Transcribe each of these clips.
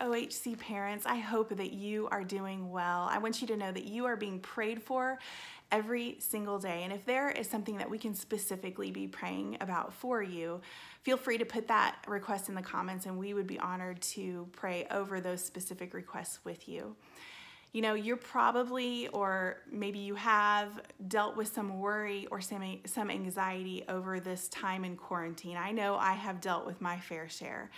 OHC parents, I hope that you are doing well. I want you to know that you are being prayed for every single day. And if there is something that we can specifically be praying about for you, feel free to put that request in the comments and we would be honored to pray over those specific requests with you. You know, you're probably, or maybe you have dealt with some worry or some, some anxiety over this time in quarantine. I know I have dealt with my fair share.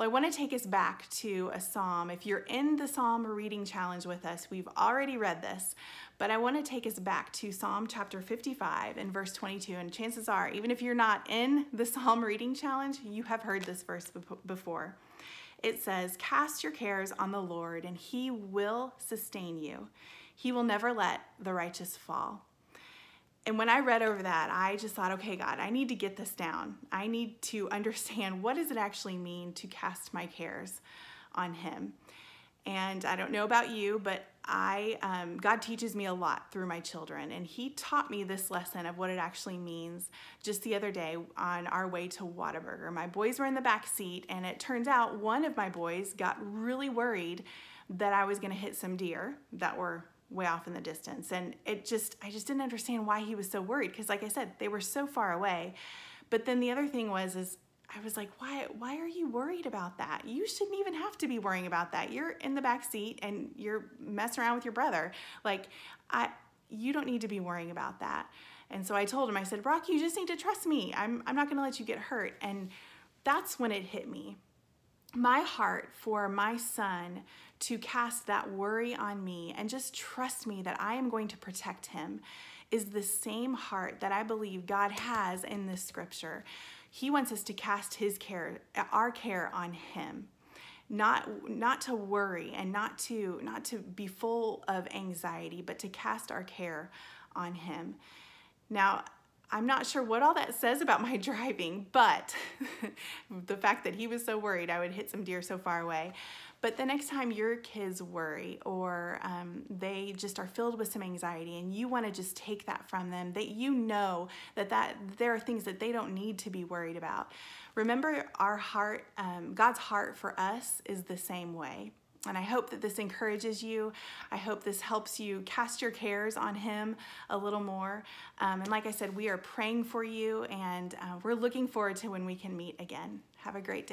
Well, I want to take us back to a psalm. If you're in the psalm reading challenge with us, we've already read this, but I want to take us back to Psalm chapter 55 and verse 22. And chances are, even if you're not in the psalm reading challenge, you have heard this verse before. It says, Cast your cares on the Lord, and he will sustain you. He will never let the righteous fall. And when I read over that, I just thought, okay, God, I need to get this down. I need to understand what does it actually mean to cast my cares on him. And I don't know about you, but I um, God teaches me a lot through my children, and He taught me this lesson of what it actually means just the other day on our way to Whataburger. My boys were in the back seat, and it turns out one of my boys got really worried that I was going to hit some deer that were way off in the distance. And it just, I just didn't understand why he was so worried because like I said, they were so far away. But then the other thing was, is I was like, why, why are you worried about that? You shouldn't even have to be worrying about that. You're in the back seat and you're messing around with your brother. Like, I, you don't need to be worrying about that. And so I told him, I said, Brock, you just need to trust me. I'm, I'm not going to let you get hurt. And that's when it hit me. My heart for my son to cast that worry on me and just trust me that I am going to protect him is the same heart that I believe God has in this scripture. He wants us to cast his care, our care on him. Not, not to worry and not to not to be full of anxiety, but to cast our care on him. Now, I'm not sure what all that says about my driving, but the fact that he was so worried I would hit some deer so far away. But the next time your kids worry or um, they just are filled with some anxiety and you want to just take that from them, that you know that, that there are things that they don't need to be worried about. Remember our heart, um, God's heart for us is the same way. And I hope that this encourages you. I hope this helps you cast your cares on Him a little more. Um, and like I said, we are praying for you and uh, we're looking forward to when we can meet again. Have a great day.